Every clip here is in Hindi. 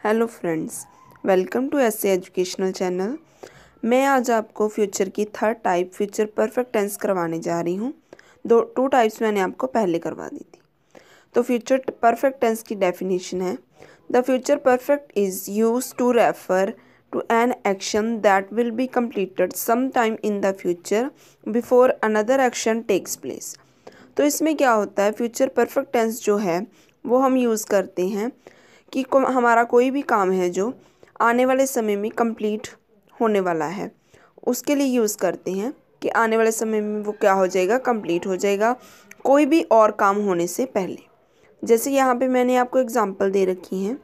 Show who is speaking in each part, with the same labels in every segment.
Speaker 1: Hello friends welcome to S educational channel मैं आज आपको फ्यूचर की third type future perfect tense करवाने जा रही हूँ। दो टू टाइप्स मैंने आपको पहले करवा दी थी। तो फ्यूचर परफेक्ट टेंस की डेफिनेशन है। The future perfect is use to refer to an action that will be completed time in the future before another action takes place तो इसमें क्या होता है? फ्यूचर परफेक्ट टेंस जो है वो हम यूज़ करते हैं कि को, हमारा कोई भी काम है जो आने वाले समय में कंप्लीट होने वाला है उसके लिए यूज़ करते हैं कि आने वाले समय में वो क्या हो जाएगा? कंप्लीट हो जाएगा कोई भी और काम होने से पहले। जैसे यहाँ पे मैंने आपको एग्जांपल दे रखी हैं।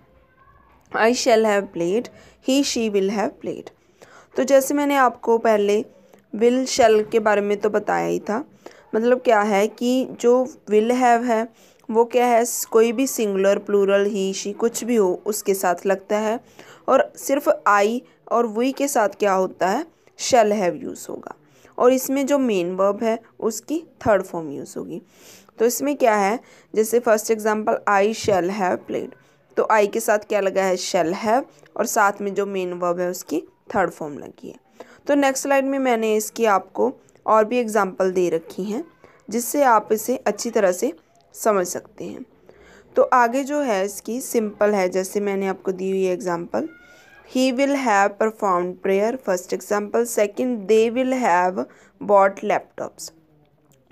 Speaker 1: I shall have played he she will have played तो जैसे मैंने आपको पहले विल शेल के बारे में तो बताया ही था मतलब क्या है कि जो विल हैव है, वो क्या है, कोई भी सिंगुलर प्लूरल ही शी कुछ भी हो, उसके साथ लगता है। और सिर्फ़ आई और वी के साथ क्या होता है शेल हैव यूज़ होगा। और इसमें जो मेन वर्ब है, उसकी थर्ड फॉर्म यूज़ होगी। तो इसमें क्या है, जैसे first example I shall have played तो आई के साथ क्या लगा है? शेल हैव और साथ में जो मेन वर्ब है उसकी थर्ड फॉर्म लगी है। तो नेक्स्ट स्लाइड में मैंने इसकी आपको और भी एग्जांपल दे रखी हैं, जिससे आप इसे अच्छी तरह से समझ सकते हैं। तो आगे जो है इसकी सिंपल है, जैसे मैंने आपको दी हुई example he will have perform prayer first example second they will have bought laptops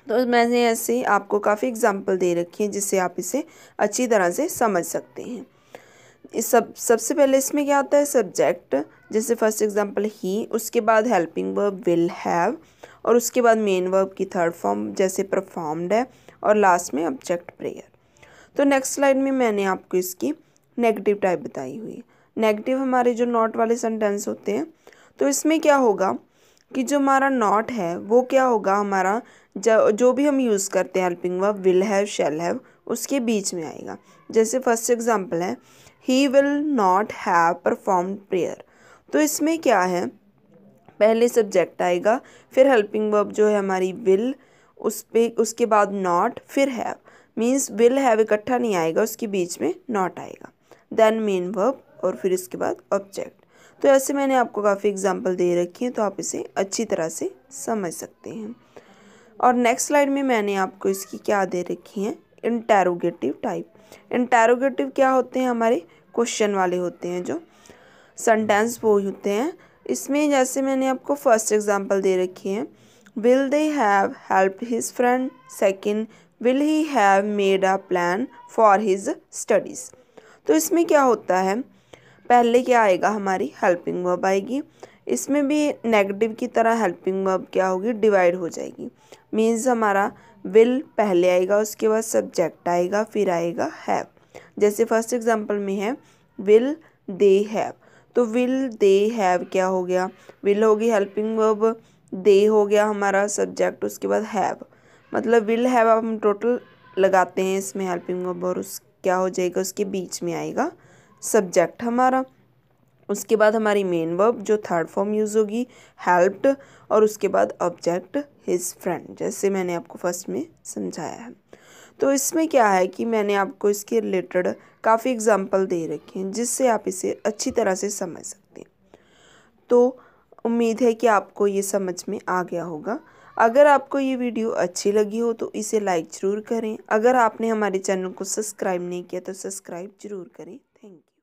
Speaker 1: तो मैंने ऐसे आपको काफ़ी एग्ज़ाम्पल दे रखी हैं, जिससे आप इसे अच्छी तरह से समझ सकते हैं। इस सब, सबसे पहले इसमें क्या आता है? सब्जेक्ट जैसे फ़र्स्ट एग्जांपल ही उसके बाद हेल्पिंग वर्ब विल हैव और उसके बाद मेन वर्ब की थर्ड फॉर्म जैसे परफॉर्म्ड है. और लास्ट में ऑब्जेक्ट प्रेयर तो नेक्स्ट स्लाइड में मैंने आपको इसकी नेगेटिव टाइप बताई हुई. नेगेटिव हमारे जो नॉट वाले सेंटेंस होते हैं. तो इसमें क्या होगा कि जो हमारा नॉट है, वो क्या होगा? हमारा जो जो भी हम यूज़ करते हैं helping verb will have shall have उसके बीच में आएगा। जैसे फ़र्स्ट एग्जांपल है he will not have perform prayer तो इसमें क्या है? पहले सब्जेक्ट आएगा, फिर हेल्पिंग वर्ब जो है हमारी विल उस पे, उसके बाद नॉट फिर हैव मीन्स विल हैव इकट्ठा नहीं आएगा, उसके बीच में नॉट आएगा। देन मेन वर्ब और फिर इसके बाद ऑब्जेक्ट तो ऐसे मैंने आपको काफ़ी एग्ज़ाम्पल दे रखी है तो आप इसे अच्छी तरह से समझ सकते हैं। और नेक्स्ट स्लाइड में मैंने आपको इसकी क्या दे रखी है? इंटेरोगेटिव टाइप इंटेरोगेटिव क्या होते हैं? हमारे क्वेश्चन वाले होते हैं जो सेंटेंस वो होते हैं। इसमें जैसे मैंने आपको फ़र्स्ट एग्जांपल दे रखी है। Will they have help his friend second will he have made a plan for his studies तो इसमें क्या होता है? पहले क्या आएगा? हमारी हेल्पिंग वर्ब आएगी। इसमें भी नेगेटिव की तरह हेल्पिंग वर्ब क्या होगी? डिवाइड हो जाएगी। मीन्स हमारा विल पहले आएगा, उसके बाद सब्जेक्ट आएगा, फिर आएगा हैव जैसे फ़र्स्ट एग्जांपल में है विल दे हैव तो विल दे हैव क्या हो गया? विल होगी हेल्पिंग वर्ब दे हो गया हमारा सब्जेक्ट उसके बाद हैव मतलब विल हैव हम टोटल लगाते हैं इसमें हेल्पिंग वर्ब और उस क्या हो जाएगा? उसके बीच में आएगा सब्जेक्ट हमारा. उसके बाद हमारी मेन वर्ब जो थर्ड फॉर्म यूज़ होगी हेल्प्ड और उसके बाद ऑब्जेक्ट हिज फ्रेंड जैसे मैंने आपको फ़र्स्ट में समझाया है। तो इसमें क्या है कि मैंने आपको इसके रिलेटेड काफ़ी एग्जांपल दे रखे हैं, जिससे आप इसे अच्छी तरह से समझ सकते हैं। तो उम्मीद है कि आपको ये समझ में आ गया होगा। अगर आपको ये वीडियो अच्छी लगी हो तो इसे लाइक ज़रूर करें। अगर आपने हमारे चैनल को सब्सक्राइब नहीं किया तो सब्सक्राइब ज़रूर करें। Thank you